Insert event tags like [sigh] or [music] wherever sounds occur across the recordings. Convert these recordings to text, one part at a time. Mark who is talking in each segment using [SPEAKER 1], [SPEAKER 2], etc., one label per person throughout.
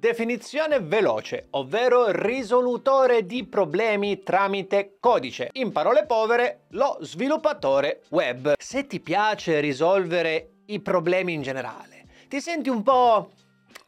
[SPEAKER 1] Definizione veloce, ovvero risolutore di problemi tramite codice. In parole povere, lo sviluppatore web. Se ti piace risolvere i problemi in generale, ti senti un po'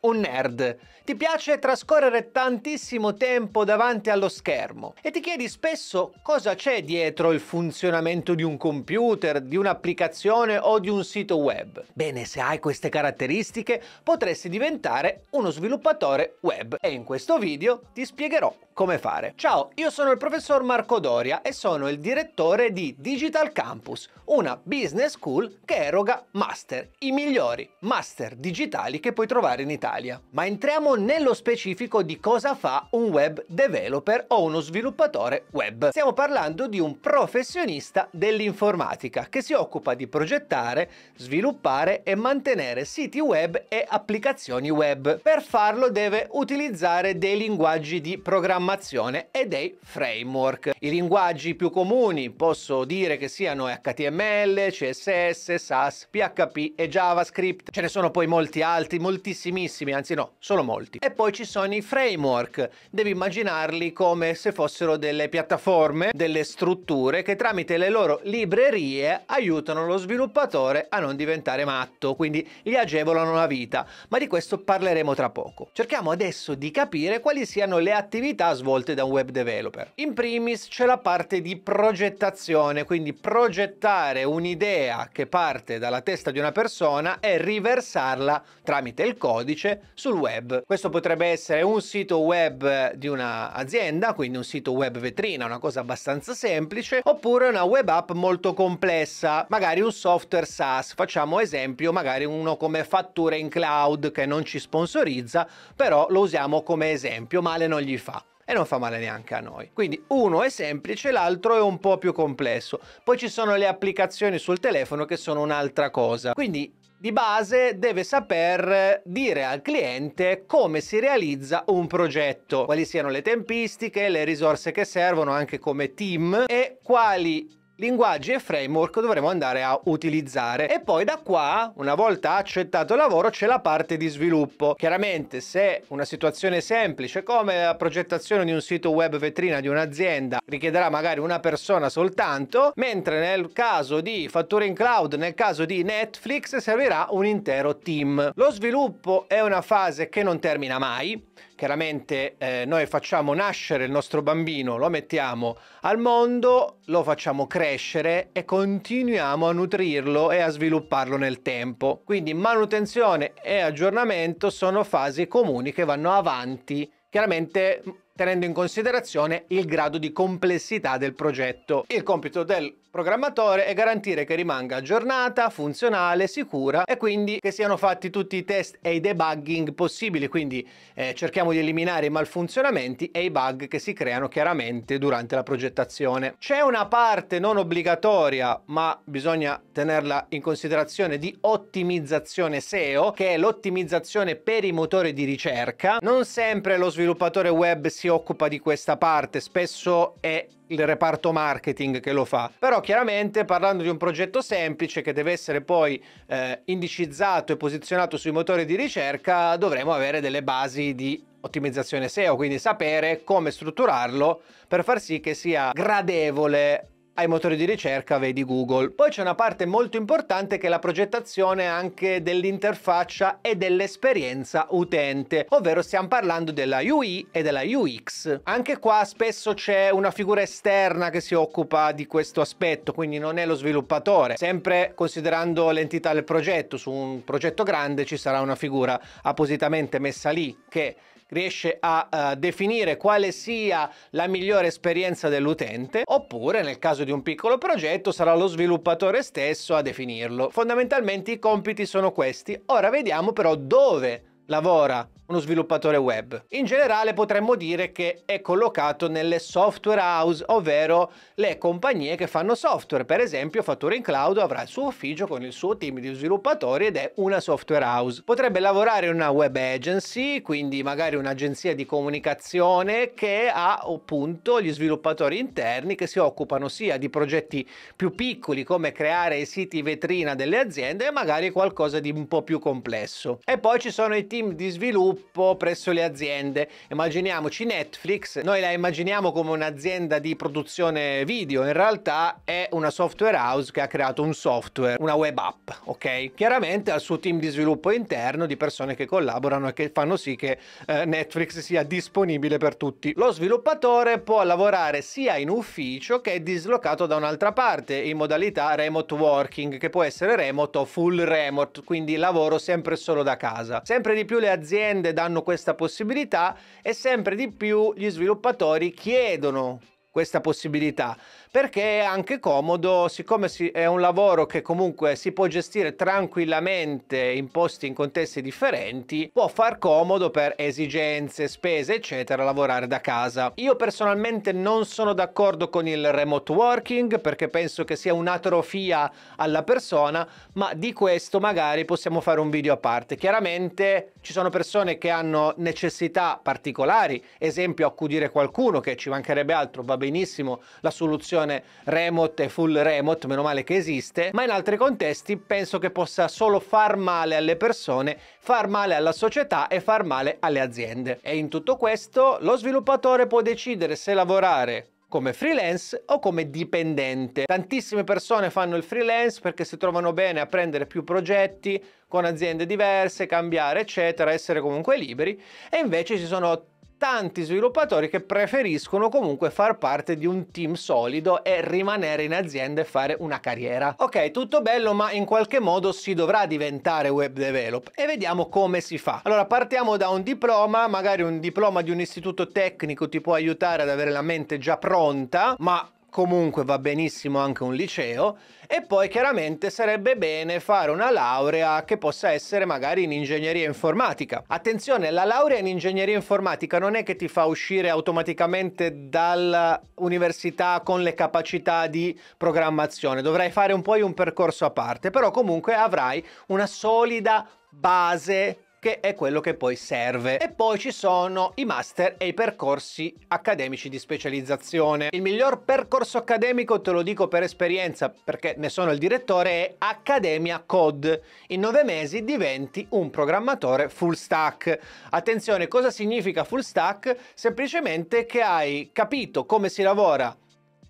[SPEAKER 1] un nerd, ti piace trascorrere tantissimo tempo davanti allo schermo e ti chiedi spesso cosa c'è dietro il funzionamento di un computer, di un'applicazione o di un sito web. Bene, se hai queste caratteristiche potresti diventare uno sviluppatore web e in questo video ti spiegherò come fare. Ciao, io sono il professor Marco Doria e sono il direttore di Digital Campus, una business school che eroga master, i migliori master digitali che puoi trovare in Italia. Ma entriamo nello specifico di cosa fa un web developer o uno sviluppatore web. Stiamo parlando di un professionista dell'informatica che si occupa di progettare, sviluppare e mantenere siti web e applicazioni web. Per farlo deve utilizzare dei linguaggi di programmazione e dei framework. I linguaggi più comuni posso dire che siano HTML, CSS, SAS, PHP e JavaScript. Ce ne sono poi molti altri, moltissimissimi, anzi no, solo molti molti. E poi ci sono i framework, devi immaginarli come se fossero delle piattaforme, delle strutture che tramite le loro librerie aiutano lo sviluppatore a non diventare matto, quindi gli agevolano la vita, ma di questo parleremo tra poco. Cerchiamo adesso di capire quali siano le attività svolte da un web developer. In primis c'è la parte di progettazione, quindi progettare un'idea che parte dalla testa di una persona e riversarla tramite il codice sul web. Questo potrebbe essere un sito web di un'azienda, quindi un sito web vetrina, una cosa abbastanza semplice, oppure una web app molto complessa, magari un software SaaS. Facciamo esempio, magari uno come Fatture in Cloud che non ci sponsorizza, però lo usiamo come esempio, male non gli fa e non fa male neanche a noi. Quindi uno è semplice, l'altro è un po' più complesso. Poi ci sono le applicazioni sul telefono che sono un'altra cosa. Quindi di base deve saper dire al cliente come si realizza un progetto, quali siano le tempistiche, le risorse che servono anche come team e quali linguaggi e framework dovremo andare a utilizzare. E poi da qua una volta accettato il lavoro c'è la parte di sviluppo. Chiaramente se una situazione semplice come la progettazione di un sito web vetrina di un'azienda richiederà magari una persona soltanto mentre nel caso di fatture in cloud nel caso di Netflix servirà un intero team. Lo sviluppo è una fase che non termina mai chiaramente eh, noi facciamo nascere il nostro bambino, lo mettiamo al mondo, lo facciamo crescere e continuiamo a nutrirlo e a svilupparlo nel tempo. Quindi manutenzione e aggiornamento sono fasi comuni che vanno avanti, chiaramente tenendo in considerazione il grado di complessità del progetto. Il compito del programmatore è garantire che rimanga aggiornata, funzionale, sicura e quindi che siano fatti tutti i test e i debugging possibili, quindi eh, cerchiamo di eliminare i malfunzionamenti e i bug che si creano chiaramente durante la progettazione. C'è una parte non obbligatoria, ma bisogna tenerla in considerazione di ottimizzazione SEO, che è l'ottimizzazione per i motori di ricerca. Non sempre lo sviluppatore web si occupa di questa parte, spesso è il reparto marketing che lo fa. Però chiaramente parlando di un progetto semplice che deve essere poi eh, indicizzato e posizionato sui motori di ricerca, dovremo avere delle basi di ottimizzazione SEO, quindi sapere come strutturarlo per far sì che sia gradevole ai motori di ricerca, vedi Google. Poi c'è una parte molto importante che è la progettazione anche dell'interfaccia e dell'esperienza utente, ovvero stiamo parlando della UI e della UX. Anche qua spesso c'è una figura esterna che si occupa di questo aspetto, quindi non è lo sviluppatore. Sempre considerando l'entità del progetto, su un progetto grande ci sarà una figura appositamente messa lì che riesce a uh, definire quale sia la migliore esperienza dell'utente, oppure nel caso di un piccolo progetto sarà lo sviluppatore stesso a definirlo. Fondamentalmente i compiti sono questi. Ora vediamo però dove lavora uno sviluppatore web. In generale potremmo dire che è collocato nelle software house, ovvero le compagnie che fanno software. Per esempio Fattura in Cloud avrà il suo ufficio con il suo team di sviluppatori ed è una software house. Potrebbe lavorare in una web agency, quindi magari un'agenzia di comunicazione che ha appunto gli sviluppatori interni che si occupano sia di progetti più piccoli come creare i siti vetrina delle aziende e magari qualcosa di un po' più complesso. E poi ci sono i team team di sviluppo presso le aziende. Immaginiamoci Netflix, noi la immaginiamo come un'azienda di produzione video, in realtà è una software house che ha creato un software, una web app, ok? Chiaramente ha il suo team di sviluppo interno di persone che collaborano e che fanno sì che eh, Netflix sia disponibile per tutti. Lo sviluppatore può lavorare sia in ufficio che dislocato da un'altra parte in modalità remote working, che può essere remote o full remote, quindi lavoro sempre solo da casa. Sempre di più le aziende danno questa possibilità e sempre di più gli sviluppatori chiedono questa possibilità perché è anche comodo, siccome è un lavoro che comunque si può gestire tranquillamente in posti in contesti differenti, può far comodo per esigenze, spese, eccetera, lavorare da casa. Io personalmente non sono d'accordo con il remote working perché penso che sia un'atrofia alla persona, ma di questo magari possiamo fare un video a parte. Chiaramente ci sono persone che hanno necessità particolari, esempio accudire qualcuno che ci mancherebbe altro, va benissimo la soluzione remote e full remote, meno male che esiste, ma in altri contesti penso che possa solo far male alle persone, far male alla società e far male alle aziende. E in tutto questo lo sviluppatore può decidere se lavorare come freelance o come dipendente. Tantissime persone fanno il freelance perché si trovano bene a prendere più progetti con aziende diverse, cambiare, eccetera, essere comunque liberi e invece ci sono tanti sviluppatori che preferiscono comunque far parte di un team solido e rimanere in azienda e fare una carriera. Ok, tutto bello, ma in qualche modo si dovrà diventare web develop e vediamo come si fa. Allora, partiamo da un diploma, magari un diploma di un istituto tecnico ti può aiutare ad avere la mente già pronta, ma comunque va benissimo anche un liceo e poi chiaramente sarebbe bene fare una laurea che possa essere magari in ingegneria informatica. Attenzione, la laurea in ingegneria informatica non è che ti fa uscire automaticamente dall'università con le capacità di programmazione, dovrai fare un po' un percorso a parte, però comunque avrai una solida base che è quello che poi serve. E poi ci sono i master e i percorsi accademici di specializzazione. Il miglior percorso accademico, te lo dico per esperienza perché ne sono il direttore, è Accademia Code. In nove mesi diventi un programmatore full stack. Attenzione, cosa significa full stack? Semplicemente che hai capito come si lavora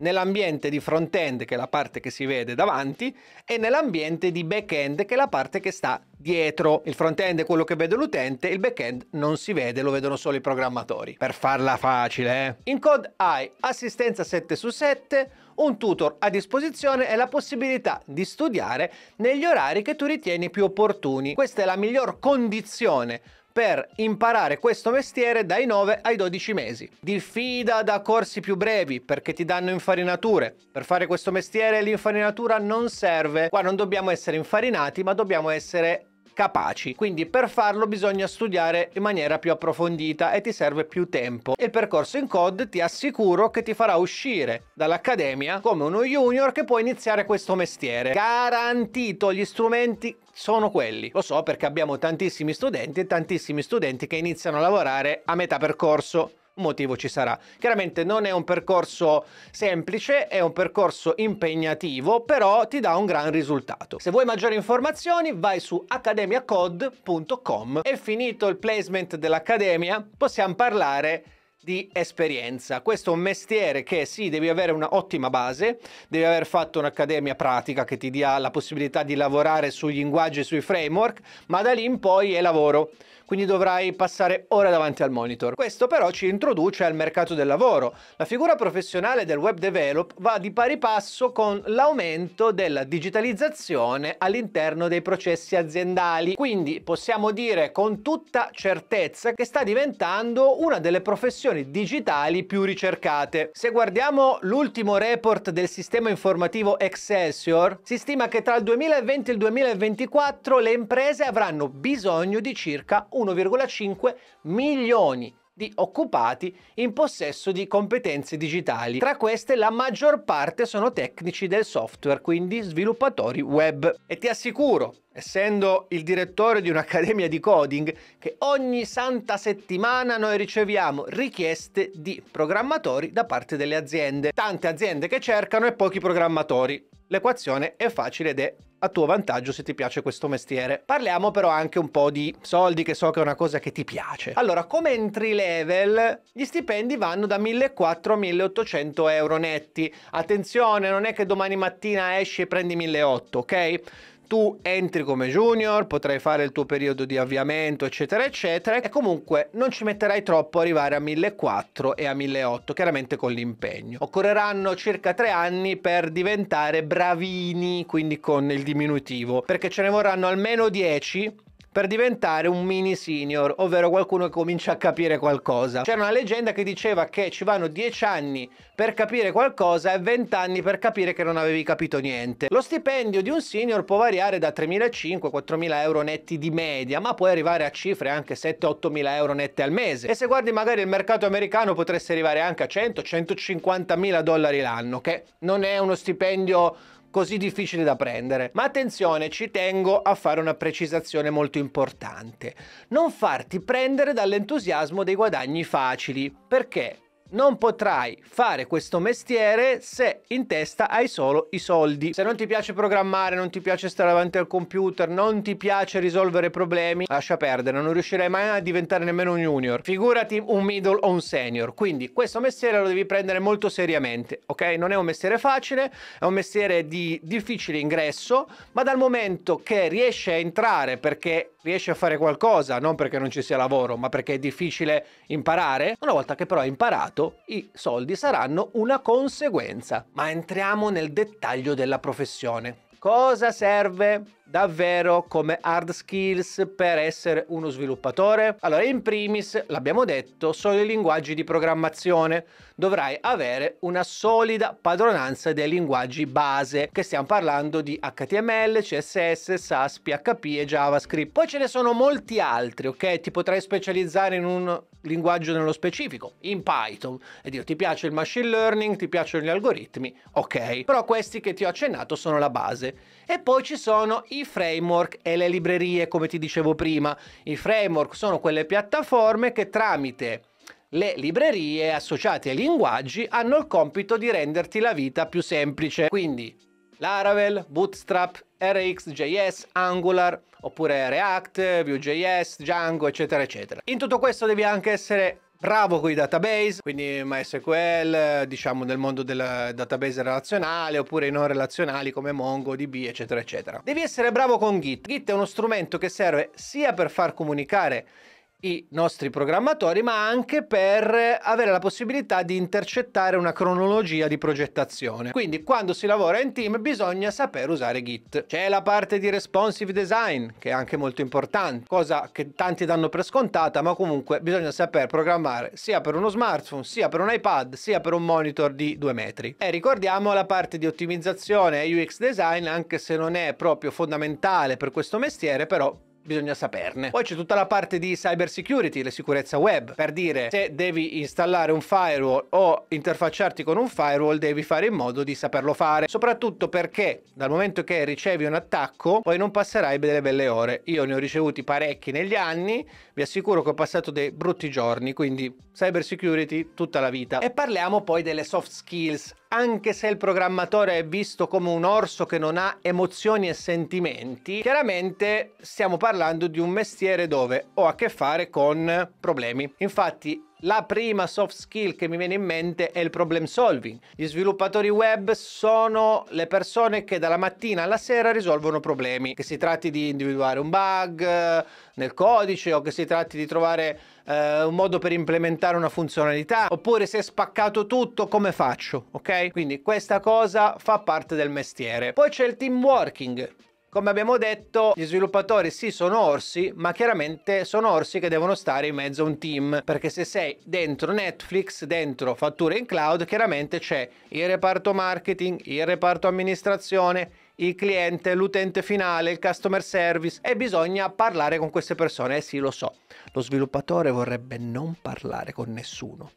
[SPEAKER 1] nell'ambiente di front-end, che è la parte che si vede davanti, e nell'ambiente di back-end, che è la parte che sta dietro. Il front-end è quello che vede l'utente, il back-end non si vede, lo vedono solo i programmatori. Per farla facile, eh? In code hai assistenza 7 su 7, un tutor a disposizione e la possibilità di studiare negli orari che tu ritieni più opportuni. Questa è la miglior condizione per imparare questo mestiere dai 9 ai 12 mesi. Diffida da corsi più brevi perché ti danno infarinature. Per fare questo mestiere l'infarinatura non serve. Qua non dobbiamo essere infarinati ma dobbiamo essere capaci. Quindi per farlo bisogna studiare in maniera più approfondita e ti serve più tempo. Il percorso in COD ti assicuro che ti farà uscire dall'accademia come uno junior che può iniziare questo mestiere. Garantito, gli strumenti sono quelli. Lo so perché abbiamo tantissimi studenti e tantissimi studenti che iniziano a lavorare a metà percorso un motivo ci sarà. Chiaramente non è un percorso semplice, è un percorso impegnativo, però ti dà un gran risultato. Se vuoi maggiori informazioni vai su academiacode.com e finito il placement dell'Accademia possiamo parlare di esperienza. Questo è un mestiere che sì, devi avere un'ottima base, devi aver fatto un'accademia pratica che ti dia la possibilità di lavorare sui linguaggi e sui framework, ma da lì in poi è lavoro quindi dovrai passare ore davanti al monitor. Questo però ci introduce al mercato del lavoro. La figura professionale del web develop va di pari passo con l'aumento della digitalizzazione all'interno dei processi aziendali, quindi possiamo dire con tutta certezza che sta diventando una delle professioni digitali più ricercate. Se guardiamo l'ultimo report del sistema informativo Excelsior, si stima che tra il 2020 e il 2024 le imprese avranno bisogno di circa 1,5 milioni di occupati in possesso di competenze digitali. Tra queste la maggior parte sono tecnici del software, quindi sviluppatori web. E ti assicuro, essendo il direttore di un'accademia di coding, che ogni santa settimana noi riceviamo richieste di programmatori da parte delle aziende. Tante aziende che cercano e pochi programmatori l'equazione è facile ed è a tuo vantaggio se ti piace questo mestiere. Parliamo però anche un po' di soldi che so che è una cosa che ti piace. Allora, come entry level, gli stipendi vanno da 1400 a 1800 euro netti. Attenzione, non è che domani mattina esci e prendi 1800, ok? Tu entri come junior, potrai fare il tuo periodo di avviamento, eccetera, eccetera, e comunque non ci metterai troppo a arrivare a 1400 e a 1800, chiaramente con l'impegno. Occorreranno circa tre anni per diventare bravini, quindi con il diminutivo, perché ce ne vorranno almeno 10 per diventare un mini senior, ovvero qualcuno che comincia a capire qualcosa. C'era una leggenda che diceva che ci vanno 10 anni per capire qualcosa e 20 anni per capire che non avevi capito niente. Lo stipendio di un senior può variare da 3.500-4.000 euro netti di media, ma può arrivare a cifre anche 7-8.000 euro netti al mese. E se guardi magari il mercato americano potresti arrivare anche a 100-150.000 dollari l'anno, che non è uno stipendio così difficile da prendere. Ma attenzione, ci tengo a fare una precisazione molto importante. Non farti prendere dall'entusiasmo dei guadagni facili, perché non potrai fare questo mestiere se in testa hai solo i soldi. Se non ti piace programmare, non ti piace stare davanti al computer, non ti piace risolvere problemi, lascia perdere, non riuscirai mai a diventare nemmeno un junior. Figurati un middle o un senior. Quindi questo mestiere lo devi prendere molto seriamente, ok? Non è un mestiere facile, è un mestiere di difficile ingresso, ma dal momento che riesci a entrare perché riesci a fare qualcosa, non perché non ci sia lavoro, ma perché è difficile imparare, una volta che però hai imparato, i soldi saranno una conseguenza. Ma entriamo nel dettaglio della professione. Cosa serve davvero come hard skills per essere uno sviluppatore? Allora, in primis, l'abbiamo detto, sono i linguaggi di programmazione. Dovrai avere una solida padronanza dei linguaggi base, che stiamo parlando di HTML, CSS, SAS, PHP e JavaScript. Poi ce ne sono molti altri, ok? Ti potrai specializzare in un linguaggio nello specifico, in Python. E dire, ti piace il machine learning, ti piacciono gli algoritmi, ok. Però questi che ti ho accennato sono la base. E poi ci sono i framework e le librerie, come ti dicevo prima. I framework sono quelle piattaforme che tramite le librerie associate ai linguaggi hanno il compito di renderti la vita più semplice. Quindi Laravel, Bootstrap, RxJS, Angular, oppure React, Vue.js, Django, eccetera, eccetera. In tutto questo devi anche essere bravo con i database, quindi MySQL, diciamo nel mondo del database relazionale oppure non relazionali come MongoDB, eccetera, eccetera. Devi essere bravo con Git. Git è uno strumento che serve sia per far comunicare i nostri programmatori, ma anche per avere la possibilità di intercettare una cronologia di progettazione. Quindi quando si lavora in team bisogna saper usare Git. C'è la parte di responsive design, che è anche molto importante, cosa che tanti danno per scontata, ma comunque bisogna saper programmare sia per uno smartphone, sia per un iPad, sia per un monitor di due metri. E ricordiamo la parte di ottimizzazione e UX design, anche se non è proprio fondamentale per questo mestiere, però bisogna saperne. Poi c'è tutta la parte di cyber security, la sicurezza web, per dire se devi installare un firewall o interfacciarti con un firewall devi fare in modo di saperlo fare, soprattutto perché dal momento che ricevi un attacco poi non passerai delle belle ore. Io ne ho ricevuti parecchi negli anni, vi assicuro che ho passato dei brutti giorni, quindi cyber security tutta la vita. E parliamo poi delle soft skills anche se il programmatore è visto come un orso che non ha emozioni e sentimenti, chiaramente stiamo parlando di un mestiere dove ho a che fare con problemi. Infatti la prima soft skill che mi viene in mente è il problem solving. Gli sviluppatori web sono le persone che dalla mattina alla sera risolvono problemi, che si tratti di individuare un bug eh, nel codice o che si tratti di trovare eh, un modo per implementare una funzionalità, oppure se è spaccato tutto come faccio, ok? Quindi questa cosa fa parte del mestiere. Poi c'è il team working. Come abbiamo detto, gli sviluppatori sì sono orsi, ma chiaramente sono orsi che devono stare in mezzo a un team, perché se sei dentro Netflix, dentro fatture in cloud, chiaramente c'è il reparto marketing, il reparto amministrazione, il cliente, l'utente finale, il customer service e bisogna parlare con queste persone. Eh sì, lo so, lo sviluppatore vorrebbe non parlare con nessuno,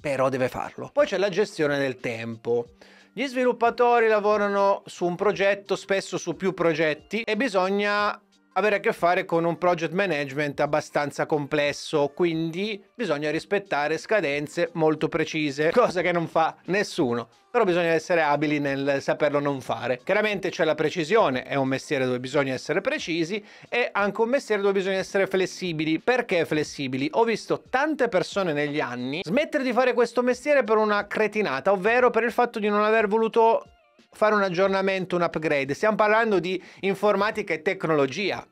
[SPEAKER 1] però deve farlo. Poi c'è la gestione del tempo. Gli sviluppatori lavorano su un progetto, spesso su più progetti e bisogna avere a che fare con un project management abbastanza complesso, quindi bisogna rispettare scadenze molto precise, [laughs] cosa che non fa nessuno. Però bisogna essere abili nel saperlo non fare. Chiaramente c'è la precisione, è un mestiere dove bisogna essere precisi, e anche un mestiere dove bisogna essere flessibili. Perché flessibili? Ho visto tante persone negli anni smettere di fare questo mestiere per una cretinata, ovvero per il fatto di non aver voluto fare un aggiornamento, un upgrade. Stiamo parlando di informatica e tecnologia.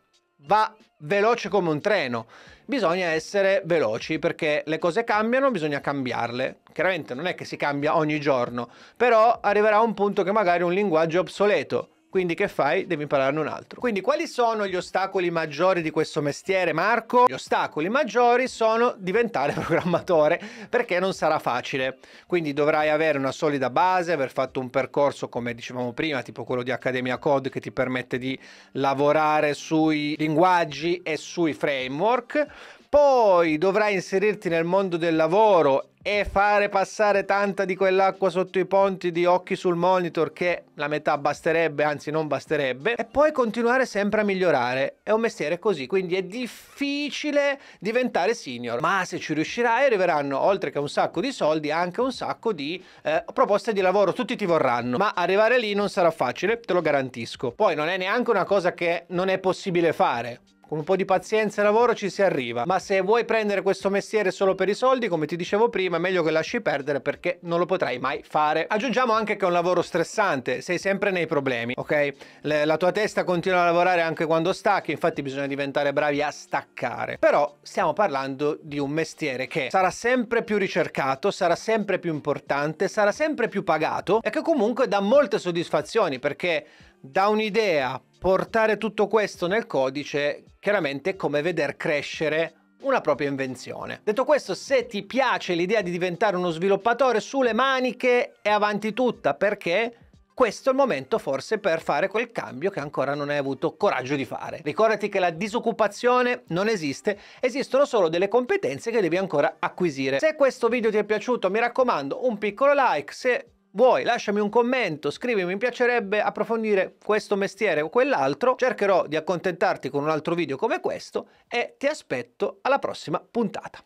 [SPEAKER 1] Va veloce come un treno. Bisogna essere veloci perché le cose cambiano, bisogna cambiarle. Chiaramente non è che si cambia ogni giorno, però arriverà un punto che magari un linguaggio è obsoleto quindi che fai? Devi impararne un altro. Quindi quali sono gli ostacoli maggiori di questo mestiere, Marco? Gli ostacoli maggiori sono diventare [laughs] programmatore, perché non sarà facile. Quindi dovrai avere una solida base, aver fatto un percorso, come dicevamo prima, tipo quello di Accademia Code, che ti permette di lavorare sui linguaggi e sui framework. Poi dovrai inserirti nel mondo del lavoro e fare passare tanta di quell'acqua sotto i ponti di occhi sul monitor che la metà basterebbe, anzi non basterebbe, e poi continuare sempre a migliorare. È un mestiere così, quindi è difficile diventare senior, ma se ci riuscirai arriveranno oltre che un sacco di soldi anche un sacco di eh, proposte di lavoro, tutti ti vorranno, ma arrivare lì non sarà facile, te lo garantisco. Poi non è neanche una cosa che non è possibile fare con un po' di pazienza e lavoro ci si arriva. Ma se vuoi prendere questo mestiere solo per i soldi, come ti dicevo prima, è meglio che lasci perdere perché non lo potrai mai fare. Aggiungiamo anche che è un lavoro stressante, sei sempre nei problemi, ok? La tua testa continua a lavorare anche quando stacchi, infatti bisogna diventare bravi a staccare. Però stiamo parlando di un mestiere che sarà sempre più ricercato, sarà sempre più importante, sarà sempre più pagato e che comunque dà molte soddisfazioni perché da un'idea portare tutto questo nel codice chiaramente è come veder crescere una propria invenzione. Detto questo, se ti piace l'idea di diventare uno sviluppatore sulle maniche è avanti tutta perché questo è il momento forse per fare quel cambio che ancora non hai avuto coraggio di fare. Ricordati che la disoccupazione non esiste, esistono solo delle competenze che devi ancora acquisire. Se questo video ti è piaciuto mi raccomando un piccolo like, se vuoi lasciami un commento, scrivimi, mi piacerebbe approfondire questo mestiere o quell'altro, cercherò di accontentarti con un altro video come questo e ti aspetto alla prossima puntata.